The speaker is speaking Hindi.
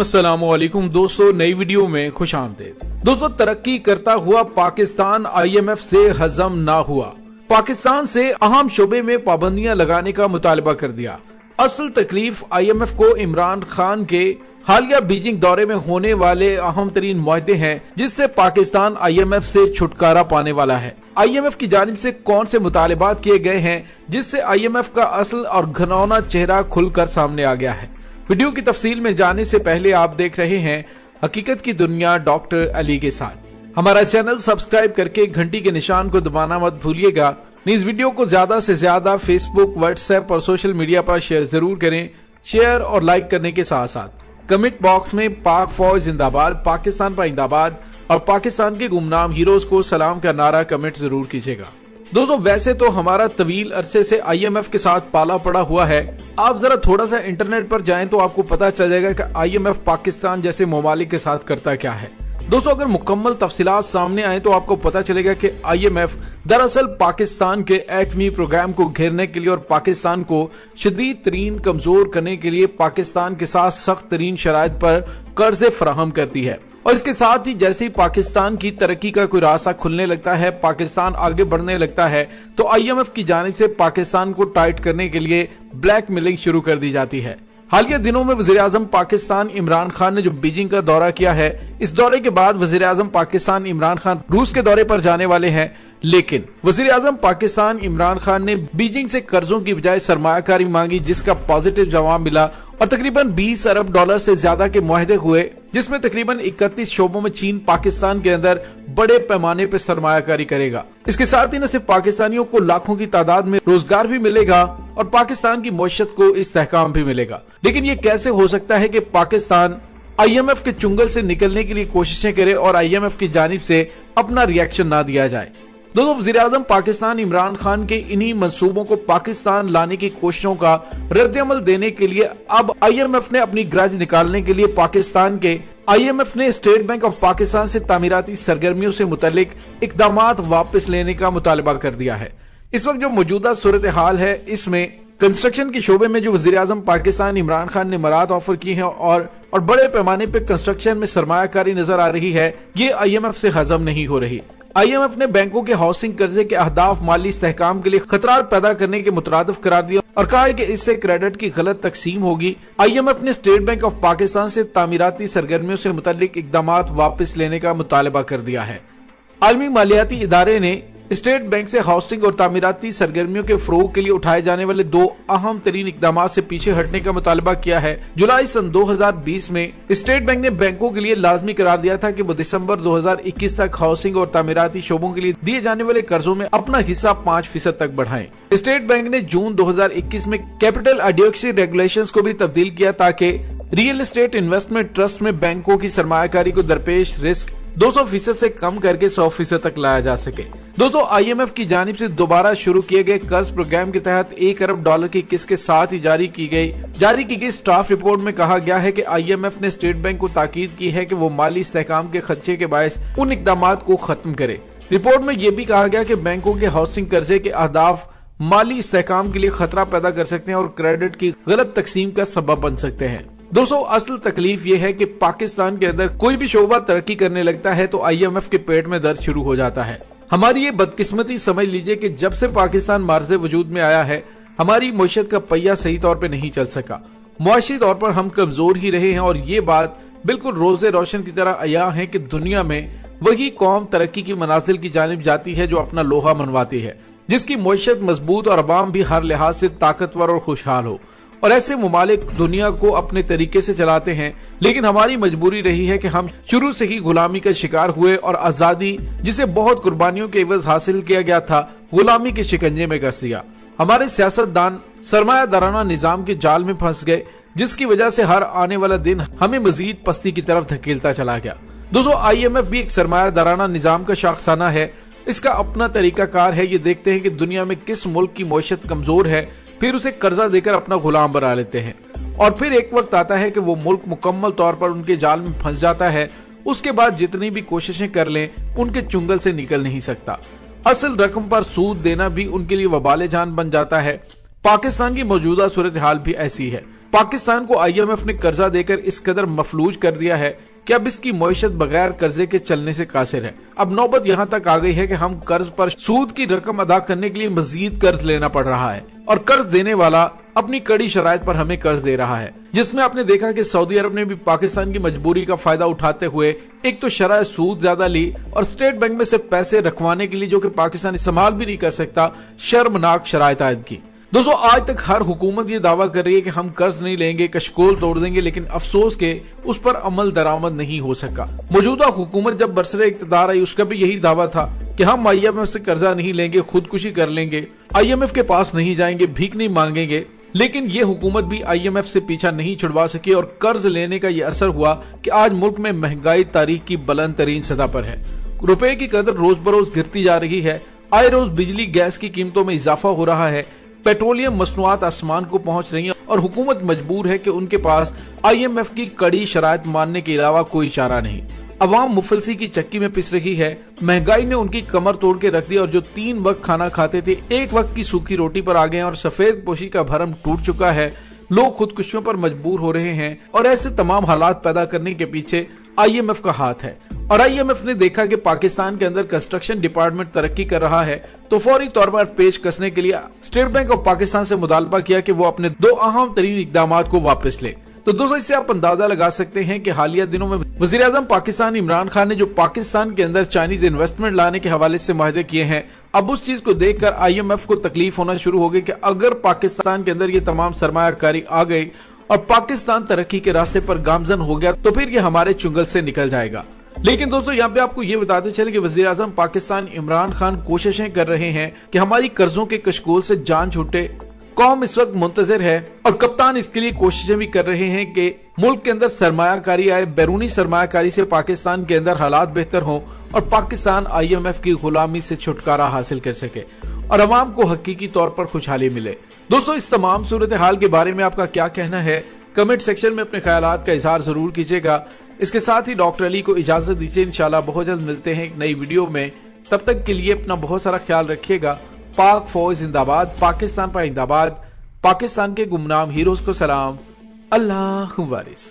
अस्सलाम वालेकुम दोस्तों, नई वीडियो में खुश आमदेद। दोस्तों, तरक्की करता हुआ पाकिस्तान आईएमएफ से हजम ना हुआ। पाकिस्तान से अहम शोबे में पाबंदियाँ लगाने का मुतालबा कर दिया। असल तकलीफ़ आईएमएफ को इमरान खान के हालिया बीजिंग दौरे में होने वाले अहम तरीन माहदे हैं, जिससे पाकिस्तान आईएमएफ से छुटकारा पाने वाला है। आईएमएफ की जानब से कौन से मुतालबात किए गए हैं, जिससे आईएमएफ का असल और घनौना चेहरा खुलकर सामने आ गया है। वीडियो की तफसील में जाने से पहले आप देख रहे हैं हकीकत की दुनिया डॉक्टर अली के साथ। हमारा चैनल सब्सक्राइब करके घंटी के निशान को दबाना मत भूलिएगा। इस वीडियो को ज़्यादा से ज़्यादा फेसबुक व्हाट्सएप और सोशल मीडिया पर शेयर ज़रूर करें। शेयर और लाइक करने के साथ साथ कमेंट बॉक्स में पाक फौज जिंदाबाद पाकिस्तान पाइंदाबाद और पाकिस्तान के गुमनाम हीरोज को सलाम का नारा कमेंट ज़रूर कीजिएगा। दोस्तों, वैसे तो हमारा तवील अरसे से आईएमएफ के साथ पाला पड़ा हुआ है। आप जरा थोड़ा सा इंटरनेट पर जाएँ तो आपको पता चल जाएगा कि आईएमएफ पाकिस्तान जैसे ममालिक के साथ करता क्या है। दोस्तों, अगर मुकम्मल तफसीलात सामने आए तो आपको पता चलेगा कि आईएमएफ दरअसल पाकिस्तान के एटमी प्रोग्राम को घेरने के लिए और पाकिस्तान को शदीद तरीन कमज़ोर करने के लिए पाकिस्तान के साथ सख्त तरीन शराय पर कर्जे फराहम करती है। और इसके साथ ही जैसे ही पाकिस्तान की तरक्की का कोई रास्ता खुलने लगता है, पाकिस्तान आगे बढ़ने लगता है तो आईएमएफ की जानब से पाकिस्तान को टाइट करने के लिए ब्लैक मेलिंग शुरू कर दी जाती है। हालिया दिनों में आज़म पाकिस्तान इमरान खान ने जो बीजिंग का दौरा किया है, इस दौरे के बाद आज़म पाकिस्तान इमरान खान रूस के दौरे पर जाने वाले हैं, लेकिन आज़म पाकिस्तान इमरान खान ने बीजिंग से कर्जों की बजाय सरमाकारी मांगी, जिसका पॉजिटिव जवाब मिला और तकरीबन 20 अरब डॉलर से ज़्यादा के माहदे हुए। जिसमें तकरीबन 31 शोबों में चीन पाकिस्तान के अंदर बड़े पैमाने पर सरमाकारी करेगा। इसके साथ ही न सिर्फ़ पाकिस्तानियों को लाखों की तादाद में रोज़गार भी मिलेगा और पाकिस्तान की मीशत को इस्तेकाम भी मिलेगा। लेकिन ये कैसे हो सकता है की पाकिस्तान आईएमएफ के चुंगल से निकलने के लिए कोशिशें करे और आईएमएफ की जानब से अपना रिएक्शन ना दिया जाए? दोस्तों वजी अजम पाकिस्तान इमरान खान के इन्हीं मंसूबों को पाकिस्तान लाने की कोशिशों का रद्दमल देने के लिए अब आईएमएफ ने अपनी ग्रज निकालने के लिए पाकिस्तान के आईएमएफ ने स्टेट बैंक ऑफ़ पाकिस्तान से तामीराती सरगर्मियों से मुतलिक इकदाम वापस लेने का मुतालबा कर दिया है। इस वक्त जो मौजूदा सूरत हाल है, इसमें कंस्ट्रक्शन के शोबे में जो वजी अजम पाकिस्तान इमरान खान ने मराद ऑफ़र की है और और बड़े पैमाने पर कंस्ट्रक्शन में सरमाकारी नज़र आ रही है, ये आई एम एफ़ से हजम नहीं हो रही। आईएमएफ ने बैंकों के हाउसिंग कर्जे के अहदाफ माली इस्तेकाम के लिए खतरा पैदा करने के मुतरद करार दिया। और कहा कि इससे क्रेडिट की गलत तकसीम होगी। आई एम एफ़ ने स्टेट बैंक ऑफ़ पाकिस्तान से तामीराती सरगर्मियों से मुतल इकदाम वापस लेने का मुतालबा कर दिया है। आलमी मालियाती इदारे ने स्टेट बैंक से हाउसिंग और तामीराती सरगर्मियों के फरोग के लिए उठाए जाने वाले दो अहम तरीन इकदाम से पीछे हटने का मुतालबा किया है। जुलाई सन 2020 में स्टेट बैंक ने बैंकों के लिए लाजमी करार दिया था कि वो दिसंबर 2021 तक हाउसिंग और तामीराती शोबों के लिए दिए जाने वाले कर्जों में अपना हिस्सा पाँच फ़ीसद तक बढ़ाए। स्टेट बैंक ने जून दो हज़ार इक्कीस में कैपिटल अडियोक्सी रेगुलेशन को भी तब्दील किया ताकि रियल एस्टेट इन्वेस्टमेंट ट्रस्ट में बैंकों की सरमाकारी को दरपेश रिस्क 200 फ़ीसद से कम करके 100 फ़ीसद तक लाया जा सके। दोस्तों आईएमएफ की जानब से दोबारा शुरू किए गए कर्ज प्रोग्राम के तहत एक अरब डॉलर की किस्त के साथ ही जारी की गई। जारी की गई स्टाफ रिपोर्ट में कहा गया है कि आईएमएफ ने स्टेट बैंक को ताकीद की है कि वो माली इस्तेकाम के खदशे के बायस उन इकदाम को खत्म करे। रिपोर्ट में यह भी कहा गया कि बैंकों के हाउसिंग कर्जे के अहदाफ माली इस्तेकाम के लिए खतरा पैदा कर सकते हैं और क्रेडिट की गलत तकसीम का सबब बन सकते हैं। दोस्तों, असल तकलीफ़ ये है कि पाकिस्तान के अंदर कोई भी शोबा तरक्की करने लगता है तो आईएमएफ के पेट में दर्द शुरू हो जाता है। हमारी ये बदकिस्मती समझ लीजिए कि जब से पाकिस्तान मार्ज वजूद में आया है, हमारी मीशत का पहिया सही तौर पर नहीं चल सका। मुआशी तौर पर हम कमज़ोर ही रहे हैं और ये बात बिल्कुल रोज़े रोशन की तरह अया है कि दुनिया में वही कौम तरक्की की मनाजिल की जानब जाती है जो अपना लोहा मनवाती है, जिसकी मीशत मज़बूत और अवाम भी हर लिहाज से ताकतवर और खुशहाल हो। और ऐसे ममालिक दुनिया को अपने तरीके से चलाते हैं, लेकिन हमारी मजबूरी रही है कि हम शुरू से ही गुलामी का शिकार हुए और आज़ादी, जिसे बहुत कुर्बानियों के एवज हासिल किया गया था, गुलामी के शिकंजे में कस दिया। हमारे सियासतदान सरमायादाराना निज़ाम के जाल में फंस गए, जिसकी वजह से हर आने वाला दिन हमें मजीद पस्ती की तरफ़ धकेलता चला गया। दोस्तों, आईएमएफ भी एक सरमायादाराना निज़ाम का शाखसाना है। इसका अपना तरीका कार है, ये देखते हैं कि दुनिया में किस मुल्क की मीशत कमज़ोर है फिर उसे कर्जा देकर अपना गुलाम बना लेते हैं। और फिर एक वक्त आता है कि वो मुल्क मुकम्मल तौर पर उनके जाल में फंस जाता है। उसके बाद जितनी भी कोशिशें कर लें, उनके चुंगल से निकल नहीं सकता। असल रकम पर सूद देना भी उनके लिए वबाल जान बन जाता है। पाकिस्तान की मौजूदा सूरत हाल भी ऐसी है। पाकिस्तान को आईएमएफ ने कर्जा देकर इस कदर मफलूज कर दिया है कि अब इसकी मीशत बगैर कर्जे के चलने से कासिर है। अब नौबत यहाँ तक आ गई है कि हम कर्ज पर सूद की रकम अदा करने के लिए मजीद कर्ज लेना पड़ रहा है और कर्ज देने वाला अपनी कड़ी शराय पर हमें कर्ज दे रहा है। जिसमें आपने देखा कि सऊदी अरब ने भी पाकिस्तान की मजबूरी का फ़ायदा उठाते हुए एक तो शराय सूद ज़्यादा ली और स्टेट बैंक में से पैसे रखवाने के लिए जो कि पाकिस्तान इस्तेमाल भी नहीं कर सकता, शर्मनाक शराय आयद की। दोस्तों, आज तक हर हुकूमत ये दावा कर रही है कि हम कर्ज नहीं लेंगे, कशकोल तोड़ देंगे, लेकिन अफसोस के उस पर अमल दरामद नहीं हो सका। मौजूदा हुकूमत जब बरसरे इकतदार आई, उसका भी यही दावा था कि हम आईएमएफ से कर्जा नहीं लेंगे, खुदकुशी कर लेंगे आईएमएफ के पास नहीं जाएँगे, भीख नहीं मांगेंगे। लेकिन ये हुकूमत भी आईएमएफ से पीछा नहीं छुड़वा सकी और कर्ज लेने का ये असर हुआ कि आज मुल्क में महँगाई तारीख की बुलंद तरीन सतह पर है। रुपए की कदर रोज बरोज गिरती जा रही है। आए रोज बिजली, गैस की कीमतों में इजाफा हो रहा है। पेट्रोलियम मसनुआत आसमान को पहुँच रही हैं और हुकूमत मजबूर है कि उनके पास आईएमएफ की कड़ी शरात मानने के अलावा कोई इशारा नहीं। अवाम मुफलसी की चक्की में पिस रही है। महँगाई ने उनकी कमर तोड़ के रख दी और जो तीन वक्त खाना खाते थे, एक वक्त की सूखी रोटी पर आ गए और सफ़ेद पोशी का भरम टूट चुका है। लोग खुदकुशियों पर मजबूर हो रहे हैं और ऐसे तमाम हालात पैदा करने के पीछे आईएमएफ का हाथ है। और आईएमएफ ने देखा कि पाकिस्तान के अंदर कंस्ट्रक्शन डिपार्टमेंट तरक्की कर रहा है तो फौरी तौर पर पेश कसने के लिए स्टेट बैंक ऑफ़ पाकिस्तान से मुतालबा किया कि वो अपने दो अहम तरीन इकदाम को वापस ले। तो दोस्तों, इससे आप अंदाज़ा लगा सकते हैं कि हालिया दिनों में वजी अजम पाकिस्तान इमरान खान ने जो पाकिस्तान के अंदर चाइनीज़ इन्वेस्टमेंट लाने के हवाले से माहदे किए हैं, अब उस चीज़ को देखकर आईएमएफ को तकलीफ़ होना शुरू हो गई कि अगर पाकिस्तान के अंदर ये तमाम सरमाकारी आ गई और पाकिस्तान तरक्की के रास्ते पर गामजन हो गया तो फिर ये हमारे चुंगल से निकल जाएगा। लेकिन दोस्तों, यहाँ पे आपको ये बताते चले कि वज़ीर आज़म पाकिस्तान इमरान खान कोशिशें कर रहे हैं कि हमारी कर्जों के कशकोल से जान छूटे। कौम इस वक्त मुंतजर है और कप्तान इसके लिए कोशिशें भी कर रहे हैं कि मुल्क के अंदर सरमाकारी आए, बैरूनी सरमाकारी से पाकिस्तान के अंदर हालात बेहतर हों और पाकिस्तान आईएमएफ की गुलामी से छुटकारा हासिल कर सके और अवाम को हकीकी तौर पर खुशहाली मिले। दोस्तों, इस तमाम सूरत हाल के बारे में आपका क्या कहना है? कमेंट सेक्शन में अपने ख्याल का इजहार ज़रूर कीजिएगा। इसके साथ ही डॉक्टर अली को इजाज़त दीजिए इनशाला बहुत जल्द मिलते हैं एक नई वीडियो में। तब तक के लिए अपना बहुत सारा ख्याल रखिएगा। पाक फौज जिंदाबाद, पाकिस्तान पर जिंदाबाद पाकिस्तान के गुमनाम हीरोज को सलाम। अल्लाह वारिस।